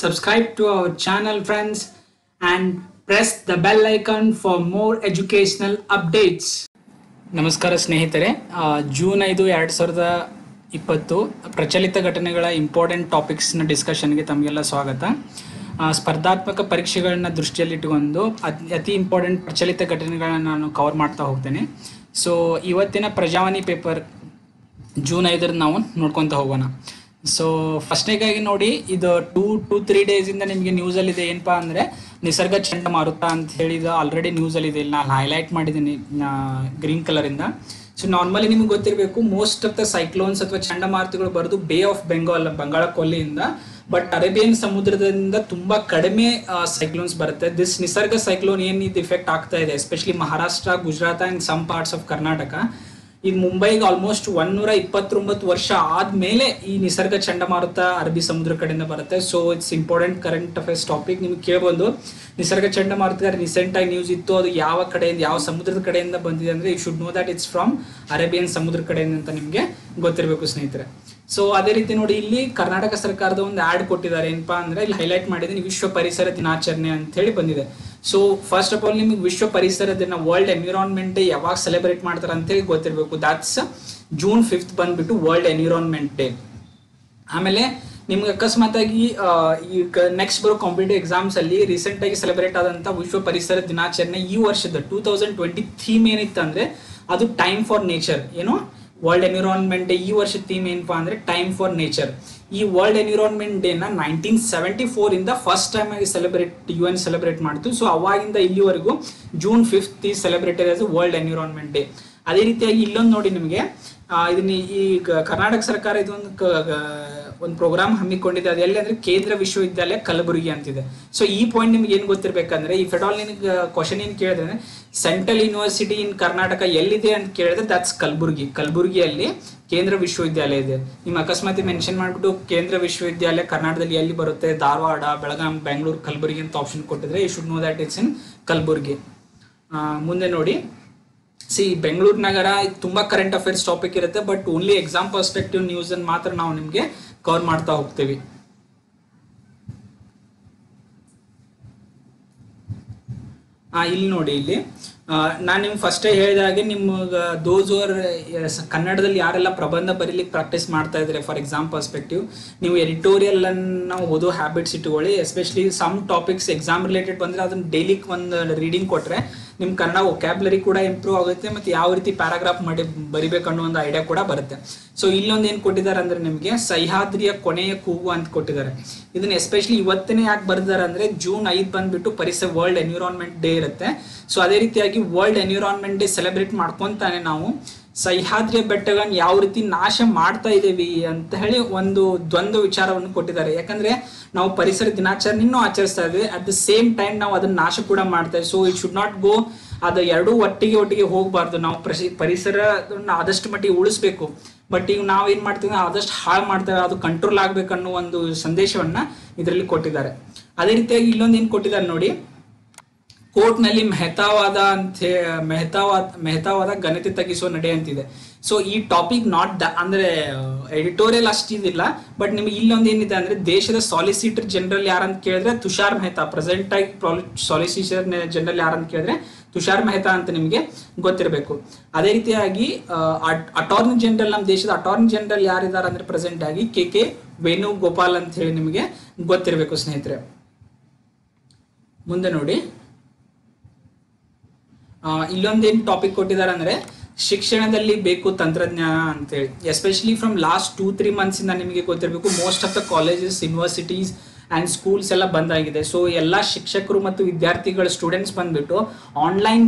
Subscribe to our channel, friends, and press the bell icon for more educational updates. ನಮಸ್ಕಾರ ಸ್ನೇಹಿತರೆ. June ಐದು ಎರಡು ಸಾವಿರದ ಇಪ್ಪತ್ತು ಪ್ರಚಲಿತ ಘಟನೆಗಳ ಇಂಪಾರ್ಟೆಂಟ್ ಟಾಪಿಕ್ಸ್ನ ಡಿಸ್ಕಷನ್ಗೆ ತಮಗೆಲ್ಲ ಸ್ವಾಗತ. ಸ್ಪರ್ಧಾತ್ಮಕ ಪರೀಕ್ಷೆಗಳನ್ನ ದೃಷ್ಟಿಯಲ್ಲಿಟ್ಟುಕೊಂಡು ಅತ್- ಇಂಪಾರ್ಟೆಂಟ್ ಪ್ರಚಲಿತ ಘಟನೆಗಳನ್ನ ನಾನು ಕವರ್ ಮಾಡ್ತಾ ಹೋಗ್ತೇನೆ. ಸೊ ಇವತ್ತಿನ ಪ್ರಜಾವಾಣಿ ಪೇಪರ್ ಜೂನ್ ಐದರ ನಾವು ನೋಡ್ಕೊತ ಹೋಗೋಣ. ಸೊ ಫಸ್ಟ್ನೇಗಾಗಿ ನೋಡಿ, ಇದು ಟೂ ಟೂ ತ್ರೀ ಡೇಸಿಂದ ನಿಮಗೆ ನ್ಯೂಸಲ್ಲಿದೆ ಏನಪ್ಪಾ ಅಂದರೆ, ನಿಸರ್ಗ ಚಂಡಮಾರುತ ಅಂತ ಹೇಳಿದ ಆಲ್ರೆಡಿ ಅಲ್ಲಿ ಇಲ್ಲಿ ನಾನು ಹೈಲೈಟ್ ಮಾಡಿದ್ದೀನಿ ಗ್ರೀನ್ ಕಲರಿಂದ ಸೊ ನಾರ್ಮಲಿ ನಿಮ್ಗೆ ಗೊತ್ತಿರಬೇಕು ಮೋಸ್ಟ್ ಆಫ್ ದ ಸೈಕ್ಲೋನ್ಸ್ ಅಥವಾ ಚಂಡಮಾರುತಗಳು ಬರೋದು ಬೇ ಆಫ್ ಬೆಂಗಾಲ್ ಬಂಗಾಳ ಕೊಲ್ಲಿಯಿಂದ. ಬಟ್ ಅರೇಬಿಯನ್ ಸಮುದ್ರದಿಂದ ತುಂಬಾ ಕಡಿಮೆ ಸೈಕ್ಲೋನ್ಸ್ ಬರುತ್ತೆ. ದಿಸ್ ನಿಸರ್ಗ ಸೈಕ್ಲೋನ್ ಏನ್ ಇದು ಇಫೆಕ್ಟ್ ಆಗ್ತಾ ಇದೆ especially Maharashtra Gujarat and some parts of Karnataka ಇದು ಮುಂಬೈಗೆ ಆಲ್ಮೋಸ್ಟ್ ಒನ್ನೂರ ಇಪ್ಪತ್ತೊಂಬತ್ತು ವರ್ಷ ಆದ್ಮೇಲೆ ಈ ನಿಸರ್ಗ ಚಂಡಮಾರುತ ಅರಬ್ಬಿ ಸಮುದ್ರ ಕಡೆಯಿಂದ ಬರುತ್ತೆ. So it's important current affairs topic ನಿಮ್ಗೆ ಕೇಳ್ಬೋದು. ನಿಸರ್ಗ ಚಂಡಮಾರುತ ರೀಸೆಂಟ್ ಆಗಿ ನ್ಯೂಸ್ ಇತ್ತು, ಅದು ಯಾವ ಕಡೆಯಿಂದ, ಯಾವ ಸಮುದ್ರದ ಕಡೆಯಿಂದ ಬಂದಿದೆ ಅಂದ್ರೆ you should know that it's from Arabian ಸಮುದ್ರ ಕಡೆಯಿಂದ ಅಂತ ನಿಮಗೆ ಗೊತ್ತಿರಬೇಕು ಸ್ನೇಹಿತರೆ. ಸೊ ಅದೇ ರೀತಿ ನೋಡಿ, ಇಲ್ಲಿ ಕರ್ನಾಟಕ ಸರ್ಕಾರದ ಒಂದು ಆಡ್ ಕೊಟ್ಟಿದ್ದಾರೆ. ಏನಪ್ಪಾ ಅಂದ್ರೆ, ಇಲ್ಲಿ ಹೈಲೈಟ್ ಮಾಡಿದ್ದೀನಿ ವಿಶ್ವ ಪರಿಸರ ದಿನಾಚರಣೆ ಅಂತ ಹೇಳಿ ಬಂದಿದೆ. ಸೊ ಫಸ್ಟ್ ಆಫ್ ಆಲ್ ನಿಮಗೆ ವಿಶ್ವ ಪರಿಸರ ದಿನ ವರ್ಲ್ಡ್ ಎನ್ವಿರಾನ್ಮೆಂಟ್ ಡೇ ಯಾವಾಗ ಸೆಲೆಬ್ರೇಟ್ ಮಾಡ್ತಾರೆ ಅಂತ ಹೇಳಿ ಗೊತ್ತಿರಬೇಕು. ದಾಟ್ಸ್ ಜೂನ್ ಫಿಫ್ತ್ ಬಂದ್ಬಿಟ್ಟು ವರ್ಲ್ಡ್ ಎನ್ವಿರಾನ್ಮೆಂಟ್ ಡೇ ಆಮೇಲೆ ನಿಮ್ಗೆ ಅಕಸ್ಮಾತ್ ಆಗಿ ಈಗ ನೆಕ್ಸ್ಟ್ ಬರೋ ಕಾಂಪಿಟೇಟಿವ್ ಎಕ್ಸಾಮ್ಸ್ ಅಲ್ಲಿ ರೀಸೆಂಟ್ ಆಗಿ ಸೆಲೆಬ್ರೇಟ್ ಆದಂತ ವಿಶ್ವ ಪರಿಸರ ದಿನಾಚರಣೆ ಈ ವರ್ಷದ ಟೂ ತೌಸಂಡ್ ಟ್ವೆಂಟಿ ಥೀಮ್ ಏನಿತ್ತಂದ್ರೆ ಅದು ಟೈಮ್ ಫಾರ್ ನೇಚರ್ ಏನು ವರ್ಲ್ಡ್ ಎನ್ವಿರಾನ್ಮೆಂಟ್ ಈ ವರ್ಷದ ಥೀಮ್ ಏನಪ್ಪಾ ಅಂದ್ರೆ ಟೈಮ್ ಫಾರ್ ನೇಚರ್ ಈ ವರ್ಲ್ಡ್ ಎನ್ವಿರಾನ್ಮೆಂಟ್ ಡೇನ ನೈನ್ಟೀನ್ ಸೆವೆಂಟಿ ಫೋರ್ ಇಂದ ಫಸ್ಟ್ ಟೈಮ್ ಆಗಿ ಸೆಲೆಬ್ರೇಟ್ ಯು ಎನ್ ಸೆಲೆಬ್ರೇಟ್ ಮಾಡ್ತು. ಸೊ ಅವಾಗಿಂದ ಇಲ್ಲಿವರೆಗೂ ಜೂನ್ ಫಿಫ್ತ್ ಈ celebrated as world environment day ಅದೇ ರೀತಿಯಾಗಿ ಇಲ್ಲೊಂದು ನೋಡಿ ನಿಮಗೆ. ಇದನ್ನ ಈ ಕರ್ನಾಟಕ ಸರ್ಕಾರ ಇದೊಂದು ಒಂದು ಪ್ರೋಗ್ರಾಮ್ ಹಮ್ಮಿಕೊಂಡಿದೆ ಅದು ಎಲ್ಲಿ ಅಂದ್ರೆ ಕೇಂದ್ರ ವಿಶ್ವವಿದ್ಯಾಲಯ ಕಲಬುರಗಿ ಅಂತಿದೆ. ಸೊ ಈ ಪಾಯಿಂಟ್ ನಿಮ್ಗೆ ಏನ್ ಗೊತ್ತಿರ್ಬೇಕಂದ್ರೆ, ಈ ಫೆಡಾಲ್ ನಿನ್ಗೆ ಕ್ವಶನ್ ಏನ್ ಕೇಳಿದ್ರೆ ಸೆಂಟ್ರಲ್ ಯೂನಿವರ್ಸಿಟಿ ಇನ್ ಕರ್ನಾಟಕ ಎಲ್ಲಿದೆ ಅಂತ ಕೇಳಿದ್ರೆ ದಟ್ಸ್ ಕಲಬುರಗಿ. ಕಲಬುರಗಿಯಲ್ಲಿ ಕೇಂದ್ರ ವಿಶ್ವವಿದ್ಯಾಲಯ ಇದೆ. ನಿಮ್ಮ ಅಕಸ್ಮಾತ್ ಮೆನ್ಷನ್ ಮಾಡ್ಬಿಟ್ಟು ಕೇಂದ್ರ ವಿಶ್ವವಿದ್ಯಾಲಯ ಕರ್ನಾಟಕದಲ್ಲಿ ಎಲ್ಲಿ ಬರುತ್ತೆ? ಧಾರವಾಡ, ಬೆಳಗಾಂ ಬೆಂಗಳೂರು ಕಲಬುರಗಿ ಅಂತ ಆಪ್ಷನ್ ಕೊಟ್ಟಿದ್ರೆ you should know that it's in Kalaburagi. ಮುಂದೆ ನೋಡಿ. ಸಿ ಬೆಂಗಳೂರು ನಗರ, ತುಂಬಾ ಕರೆಂಟ್ ಅಫೇರ್ಸ್ ಟಾಪಿಕ್ ಇರುತ್ತೆ but only exam perspective news ಅನ್ನು ಮಾತ್ರ ನಾವು ನಿಮಗೆ ಕವರ್ ಮಾಡ್ತಾ ಹೋಗ್ತೀವಿ. ಆ, ಇಲ್ಲಿ ನೋಡಿ ಇಲ್ಲಿ. ನಾನು ನಿಮ್ಗೆ ಫಸ್ಟೇ ಹೇಳಿದ ಹಾಗೆ ನಿಮ್ಗೆ ದೋಸ್ ಓರ್ ಕನ್ನಡದಲ್ಲಿ ಯಾರೆಲ್ಲ ಪ್ರಬಂಧ ಬರೀಲಿಕ್ಕೆ ಪ್ರಾಕ್ಟೀಸ್ ಮಾಡ್ತಾ ಇದ್ದಾರೆ ಫಾರ್ ಎಕ್ಸಾಮ್ ಪರ್ಸ್ಪೆಕ್ಟಿವ್ ನೀವು ಎಡಿಟೋರಿಯಲ್ ಅನ್ನು ಓದೋ ಹ್ಯಾಬಿಟ್ಸ್ ಇಟ್ಕೊಳ್ಳಿ especially some topics exam related ಬಂದ್ರೆ ಅದನ್ನ ಡೈಲಿ ಒಂದು ರೀಡಿಂಗ್ ಕೊಟ್ರೆ ನಿಮ್ ಕನ್ನಡ ವೊಕ್ಯಾಬ್ಲರಿ ಕೂಡ ಇಂಪ್ರೂವ್ ಆಗುತ್ತೆ ಮತ್ತೆ ಯಾವ ರೀತಿ ಪ್ಯಾರಾಗ್ರಾಫ್ ಮಾಡಿ ಬರಿಬೇಕು ಅನ್ನೋ ಒಂದು ಐಡಿಯಾ ಕೂಡ ಬರುತ್ತೆ. ಸೊ ಇಲ್ಲೊಂದು ಏನ್ ಕೊಟ್ಟಿದ್ದಾರೆ ಅಂದ್ರೆ ನಿಮಗೆ ಸಹ್ಯಾದ್ರಿಯ ಕೊನೆಯ ಕೂಗು ಅಂತ ಕೊಟ್ಟಿದ್ದಾರೆ. ಇದನ್ನ ಎಸ್ಪೆಷಲಿ ಇವತ್ತನೇ ಯಾಕೆ ಬರ್ದಾರೆ ಅಂದ್ರೆ ಜೂನ್ ಐದ್ ಬಂದ್ಬಿಟ್ಟು ಪರಿಸರ ವರ್ಲ್ಡ್ ಎನ್ವಿರಾನ್ಮೆಂಟ್ ಡೇ ಇರುತ್ತೆ. ಸೊ ಅದೇ ರೀತಿಯಾಗಿ ವರ್ಲ್ಡ್ ಎನ್ವಿರಾನ್ಮೆಂಟ್ ಡೇ ಸೆಲೆಬ್ರೇಟ್ ಮಾಡ್ಕೊಂತಾನೆ ನಾವು. ಸಹ್ಯಾದ್ರಿಯ ಬೆಟ್ಟಗಳನ್ನ ಯಾವ ರೀತಿ ನಾಶ ಮಾಡ್ತಾ ಇದ್ದೀವಿ ಅಂತ ಹೇಳಿ ಒಂದು ದ್ವಂದ್ವ ವಿಚಾರವನ್ನು ಕೊಟ್ಟಿದ್ದಾರೆ. ಯಾಕಂದ್ರೆ ನಾವು ಪರಿಸರ ದಿನಾಚರಣೆಯನ್ನು ಆಚರಿಸ್ತಾ ಇದ್ವಿ. ಅಟ್ ದ ಸೇಮ್ ಟೈಮ್ ನಾವು ಅದನ್ನ ನಾಶ ಕೂಡ ಮಾಡ್ತಾ ಇದ್ವಿ. So it should not go ಅದು ಎರಡೂ ಒಟ್ಟಿಗೆ ಒಟ್ಟಿಗೆ ಹೋಗಬಾರ್ದು. ನಾವು ಪ್ರಸಿ ಪರಿಸರದನ್ನ ಆದಷ್ಟು ಮಟ್ಟಿಗೆ ಉಳಿಸ್ಬೇಕು. ಬಟ್ ಈಗ ನಾವು ಏನ್ ಮಾಡ್ತೀವಿ? ಆದಷ್ಟು ಹಾಳು ಮಾಡ್ತೇವೆ ಅದು ಕಂಟ್ರೋಲ್ ಆಗ್ಬೇಕನ್ನೋ ಒಂದು ಸಂದೇಶವನ್ನ ಇದರಲ್ಲಿ ಕೊಟ್ಟಿದ್ದಾರೆ. ಅದೇ ರೀತಿಯಾಗಿ ಇಲ್ಲೊಂದು ಏನ್ ಕೊಟ್ಟಿದ್ದಾರೆ ನೋಡಿ? ಕೋರ್ಟ್ನಲ್ಲಿ ಮೆಹತಾವಾದ ಅಂತ ಮೆಹತಾವಾದ ಮೆಹತಾವಾದ ಘನತೆ ತಗ್ಗಿಸುವ ನಡೆ ಅಂತಿದೆ. ಸೊ ಈ ಟಾಪಿಕ್ ನಾಟ್ ದ ಅಂದ್ರೆ ಎಡಿಟೋರಿಯಲ್ ಅಷ್ಟಿದಿಲ್ಲ ಬಟ್ ನಿಮ್ಗೆ ಇಲ್ಲೊಂದು ಏನಿದೆ ಅಂದ್ರೆ ದೇಶದ ಸಾಲಿಸಿಟರ್ ಜನರಲ್ ಯಾರಂತ ಕೇಳಿದ್ರೆ ತುಷಾರ್ ಮೆಹ್ತಾ ಪ್ರೆಸೆಂಟ್ ಆಗಿ ಸಾಲಿಸಿಟರ್ ಜನರಲ್ ಯಾರಂತ ಕೇಳಿದ್ರೆ ತುಷಾರ್ ಮೆಹ್ತಾ ಅಂತ ನಿಮಗೆ ಗೊತ್ತಿರಬೇಕು. ಅದೇ ರೀತಿಯಾಗಿ ಅಟಾರ್ನಿ ಜನರಲ್ ನಮ್ಮ ದೇಶದ ಅಟಾರ್ನಿ ಜನರಲ್ ಯಾರಿದ್ದಾರೆ ಅಂದ್ರೆ ಪ್ರೆಸೆಂಟ್ ಆಗಿ ಕೆ ಕೆ ವೇಣುಗೋಪಾಲ್ ಅಂತ ಹೇಳಿ ನಿಮಗೆ ಗೊತ್ತಿರಬೇಕು ಸ್ನೇಹಿತರೆ. ಮುಂದೆ ನೋಡಿ. ಇಲ್ಲೊಂದೇನ್ ಟಾಪಿಕ್ ಕೊಟ್ಟಿದ್ದಾರೆ ಅಂದ್ರೆ ಶಿಕ್ಷಣದಲ್ಲಿ ಬೇಕು ತಂತ್ರಜ್ಞಾನ ಅಂತೇಳಿ. Especially from last two three months ಇಂದ ನಿಮಗೆ ಗೊತ್ತಿರಬೇಕು most of the colleges universities and schools ಎಲ್ಲ ಬಂದಾಗಿದೆ ಸೊ ಎಲ್ಲ ಶಿಕ್ಷಕರು ಮತ್ತು ವಿದ್ಯಾರ್ಥಿಗಳ ಸ್ಟೂಡೆಂಟ್ಸ್ ಬಂದ್ಬಿಟ್ಟು ಆನ್ಲೈನ್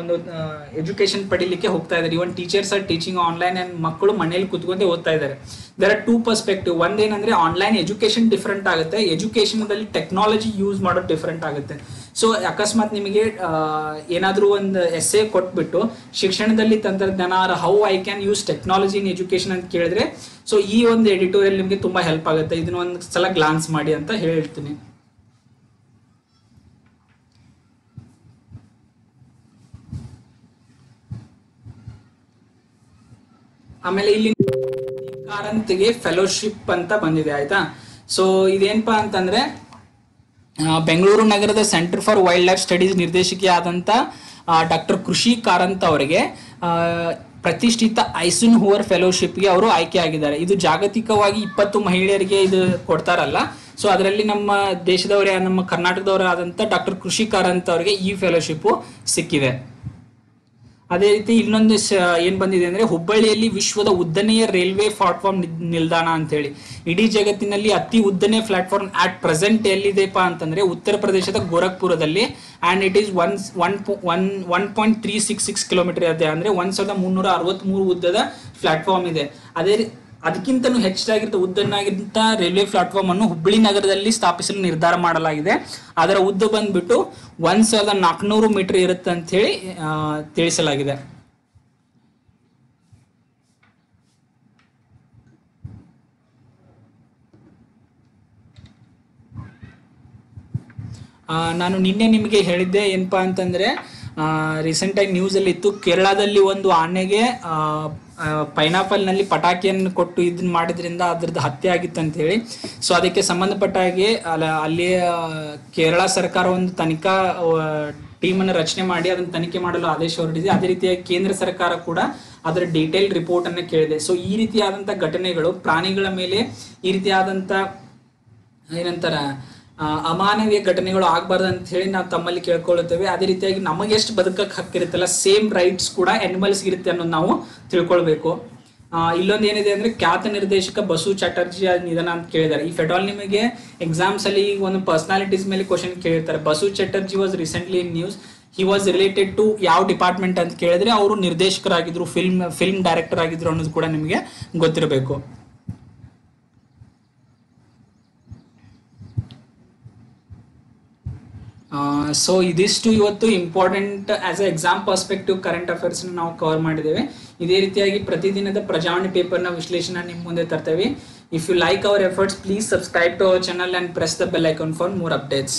ಒಂದು ಎಜುಕೇಷನ್ ಪಡಿಲಿಕ್ಕೆ ಹೋಗ್ತಾ ಇದ್ದಾರೆ even teachers are teaching online and ಮಕ್ಕಳು ಮನೇಲಿ ಕುತ್ಕೊಂಡೇ ಓದ್ತಾ ಇದ್ದಾರೆ ದರ್ ಆರ್ ಟೂ ಪರ್ಸ್ಪೆಕ್ಟಿವ್ ಒಂದೇನಂದ್ರೆ ಆನ್ಲೈನ್ ಎಜುಕೇಶನ್ ಡಿಫ್ರೆಂಟ್ ಆಗುತ್ತೆ ಎಜುಕೇಷನ್ದಲ್ಲಿ ಟೆಕ್ನಾಲಜಿ ಯೂಸ್ ಮಾಡೋದು ಡಿಫ್ರೆಂಟ್ ಆಗುತ್ತೆ. ಸೊ ಅಕಸ್ಮಾತ್ ನಿಮಗೆ ಏನಾದರೂ ಒಂದು ಎಸ್ ಎ ಕೊಟ್ಬಿಟ್ಟು ಶಿಕ್ಷಣದಲ್ಲಿ ತಂತ್ರಜ್ಞಾನ or how I can use technology in education ಅಂತ ಕೇಳಿದ್ರೆ ಸೊ ಈ ಒಂದು ಎಡಿಟೋರಿಯಲ್ ನಿಮಗೆ ತುಂಬಾ ಹೆಲ್ಪ್ ಆಗುತ್ತೆ. ಇದನ್ನ ಒಂದು ಸಲ ಗ್ಲಾನ್ಸ್ ಮಾಡಿ ಅಂತ ಹೇಳ್ತೀನಿ. ಆಮೇಲೆ ಇಲ್ಲಿ ಕಾರಂತ್ಗೆ ಫೆಲೋಶಿಪ್ ಅಂತ ಬಂದಿದೆ, ಆಯ್ತಾ? ಸೊ ಇದೇನಪ್ಪ ಅಂತಂದ್ರೆ ಬೆಂಗಳೂರು ನಗರದ centre for wild life studies ನಿರ್ದೇಶಕಿ ಆದಂಥ ಡಾಕ್ಟರ್ ಕೃಷಿ ಕಾರಂತ್ ಅವರಿಗೆ ಪ್ರತಿಷ್ಠಿತ ಐಸುನ್ ಹೂವರ್ ಫೆಲೋಶಿಪ್ಗೆ ಅವರು ಆಯ್ಕೆ ಆಗಿದ್ದಾರೆ ಇದು ಜಾಗತಿಕವಾಗಿ ಇಪ್ಪತ್ತು ಮಹಿಳೆಯರಿಗೆ ಇದು ಕೊಡ್ತಾರಲ್ಲ. ಸೊ ಅದರಲ್ಲಿ ನಮ್ಮ ದೇಶದವರೇ, ನಮ್ಮ ಕರ್ನಾಟಕದವರೇ ಆದಂಥ ಡಾಕ್ಟರ್ ಕೃಷಿ ಕಾರಂತ್ ಅವರಿಗೆ ಈ ಫೆಲೋಶಿಪ್ಪು ಸಿಕ್ಕಿದೆ. ಅದೇ ರೀತಿ ಇನ್ನೊಂದು ಏನ್ ಬಂದಿದೆ ಅಂದ್ರೆ ಹುಬ್ಬಳ್ಳಿಯಲ್ಲಿ ವಿಶ್ವದ ಉದ್ದನೆಯ ರೈಲ್ವೆ ಪ್ಲಾಟ್ಫಾರ್ಮ್ ನಿಲ್ದಾಣ ಅಂತ ಹೇಳಿ ಇಡೀ ಜಗತ್ತಿನಲ್ಲಿ ಅತಿ ಉದ್ದನೆಯ ಪ್ಲಾಟ್ಫಾರ್ಮ್ ಅಟ್ ಪ್ರೆಸೆಂಟ್ ಎಲ್ಲಿದೆಪ್ಪ ಅಂತಂದ್ರೆ ಉತ್ತರ ಪ್ರದೇಶದ ಗೋರಖ್ಪುರದಲ್ಲಿ and it is one one one one point three six six kilometre ಇದೆ. ಅಂದ್ರೆ ಒಂದ್ ಸಾವಿರದ ಮುನ್ನೂರ ಅರವತ್ಮೂರು ಉದ್ದದ ಪ್ಲಾಟ್ಫಾರ್ಮ್ ಇದೆ. ಅದೇ ಅದಕ್ಕಿಂತಲೂ ಹೆಚ್ಚಾಗಿರ್ತ ಉದ್ದನಾಗಿದ್ದ ರೈಲ್ವೆ ಪ್ಲಾಟ್ಫಾರ್ಮ್ ಅನ್ನು ಹುಬ್ಬಳ್ಳಿ ನಗರದಲ್ಲಿ ಸ್ಥಾಪಿಸಲು ನಿರ್ಧಾರ ಮಾಡಲಾಗಿದೆ. ಅದರ ಉದ್ದ ಬಂದ್ಬಿಟ್ಟು ಒಂದ್ ಸಾವಿರದ ನಾಲ್ಕುನೂರು ಮೀಟರ್ ಇರುತ್ತೆ ಅಂತ ಹೇಳಿ ಆ, ತಿಳಿಸಲಾಗಿದೆ. ಆ, ನಾನು ನಿನ್ನೆ ನಿಮಗೆ ಹೇಳಿದ್ದೆ ಏನಪ್ಪಾ ಅಂತಂದ್ರೆ ರೀಸೆಂಟ್ ಆಗಿ ನ್ಯೂಸ್ ಅಲ್ಲಿ ಇತ್ತು ಕೇರಳದಲ್ಲಿ ಒಂದು ಆನೆಗೆ ಪೈನಾಪಲ್ನಲ್ಲಿ ಪಟಾಕಿಯನ್ನು ಕೊಟ್ಟು ಇದನ್ನ ಮಾಡಿದ್ರಿಂದ ಅದ್ರದ್ದು ಹತ್ಯೆ ಆಗಿತ್ತು ಅಂತ ಹೇಳಿ ಸೊ ಅದಕ್ಕೆ ಸಂಬಂಧಪಟ್ಟ ಹಾಗೆ ಅಲ್ಲ ಅಲ್ಲಿ ಕೇರಳ ಸರ್ಕಾರ ಒಂದು ತನಿಖಾ ಟೀಮ್ ಅನ್ನು ರಚನೆ ಮಾಡಿ ಅದನ್ನ ತನಿಖೆ ಮಾಡಲು ಆದೇಶ ಹೊರಡಿದೆ ಅದೇ ರೀತಿಯಾಗಿ ಕೇಂದ್ರ ಸರ್ಕಾರ ಕೂಡ ಅದರ ಡೀಟೇಲ್ ರಿಪೋರ್ಟ್ ಅನ್ನು ಕೇಳಿದೆ. ಸೊ ಈ ರೀತಿಯಾದಂತ ಘಟನೆಗಳು ಪ್ರಾಣಿಗಳ ಮೇಲೆ ಈ ರೀತಿಯಾದಂತ ಏನಂತಾರ ಅಮಾನವೀಯ ಘಟನೆಗಳು ಆಗ್ಬಾರ್ದು ಅಂತ ಹೇಳಿ ನಾವು ತಮ್ಮಲ್ಲಿ ಕೇಳ್ಕೊಳ್ಳುತ್ತೇವೆ. ಅದೇ ರೀತಿಯಾಗಿ ನಮಗೆ ಎಷ್ಟು ಬದುಕಕ್ಕೆ ಹಕ್ಕಿರುತ್ತಲ್ಲ ಸೇಮ್ ರೈಟ್ಸ್ ಕೂಡ ಅನಿಮಲ್ಸ್ ಇರುತ್ತೆ ಅನ್ನೋದು ನಾವು ತಿಳ್ಕೊಳ್ಬೇಕು. ಇಲ್ಲೊಂದು ಏನಿದೆ ಅಂದ್ರೆ ಖ್ಯಾತ ನಿರ್ದೇಶಕ ಬಸು ಚಟರ್ಜಿ ನಿಧನ ಅಂತ ಕೇಳಿದ್ದಾರೆ. ಈ ಫೆಡಾಲ್ ನಿಮಗೆ ಎಕ್ಸಾಮ್ಸ್ ಅಲ್ಲಿ ಒಂದು ಪರ್ಸನಾಲಿಟೀಸ್ ಮೇಲೆ question ಕೇಳಿರ್ತಾರೆ. Basu Chatterjee was recently in news he was related to ಯಾವ ಡಿಪಾರ್ಟ್ಮೆಂಟ್ ಅಂತ ಕೇಳಿದ್ರೆ, ಅವರು ನಿರ್ದೇಶಕರಾಗಿದ್ರು ಫಿಲ್ಮ್ ಫಿಲ್ಮ್ ಡೈರೆಕ್ಟರ್ ಆಗಿದ್ರು ಅನ್ನೋದು ಕೂಡ ನಿಮಗೆ ಗೊತ್ತಿರಬೇಕು. ಸೊ ಇದಿಷ್ಟು ಇವತ್ತು important as a exam perspective current affairs ನಾವು ಕವರ್ ಮಾಡಿದ್ದೇವೆ. ಇದೇ ರೀತಿಯಾಗಿ ಪ್ರತಿದಿನದ ಪ್ರಜಾವಾಣಿ ಪೇಪರ್ನ ವಿಶ್ಲೇಷಣೆ ನಿಮ್ಮ ಮುಂದೆ ತರ್ತೇವೆ. If you like our efforts please subscribe to our channel and press the bell icon for more updates